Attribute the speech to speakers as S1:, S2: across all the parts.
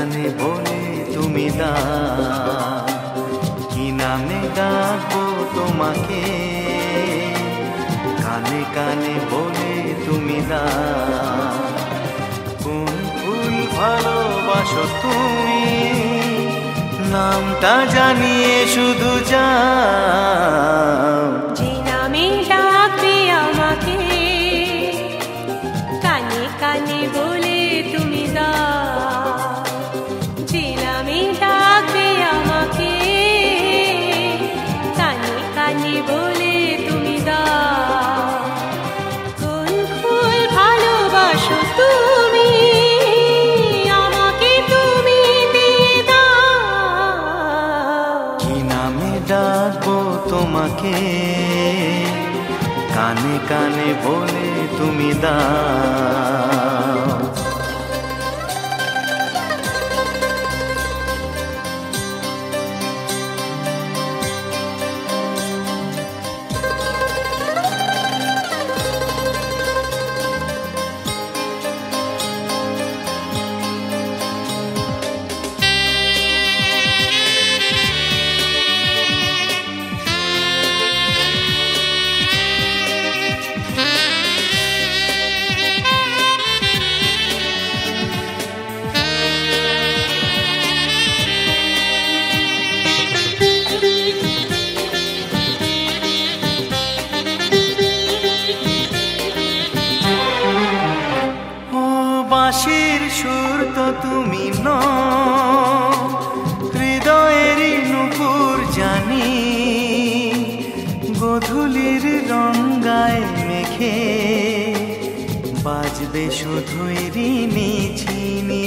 S1: কানে বলে তুমি দা কি নামে ডাকবো তোমাকে? কানে কানে বলে তুমি দা কোন ফুল ভালোবাসো তুমি? নামটা জানিয়ে শুধু যে তোমাকে কানে কানে বলে তুমি দাও তুমি ন হৃদয়ের নুপুর জানি গধূলির রঙ্গায় মেখে বাজবে শুধুই রিনি ঝিনি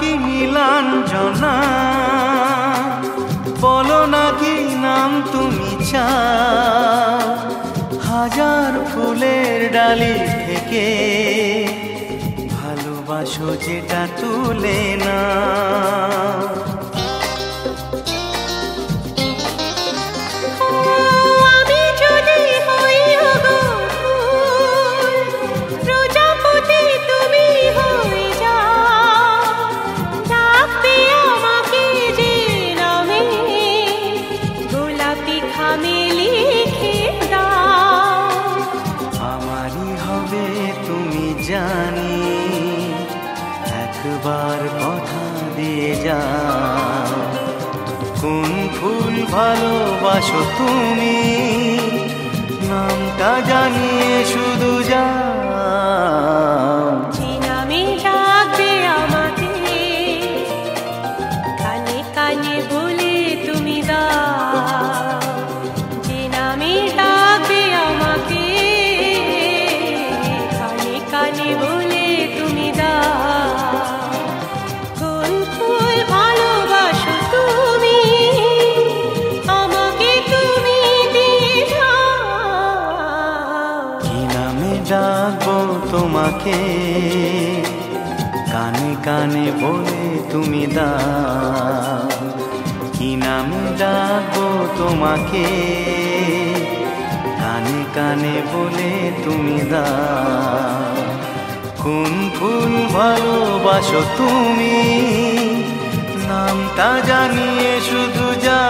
S1: কি নীলাঞ্জনা বলো না কি নাম তুমি চা? হাজার ফুলের ডালি থেকে ভালোবাসো যেটা তুলে না। একবার কথা দিয়ে যাও। কোন ফুল ভালোবাসো তুমি? নামটা জানিয়ে শুধু যাও।
S2: আমাকে। কানে কানে বলে তুমি দা
S1: কি নাম ডাকবো তোমাকে? কানে কানে বলে তুমি দা কোন ফুল ভালোবাসো তুমি? নামটা জানিয়ে শুধু যা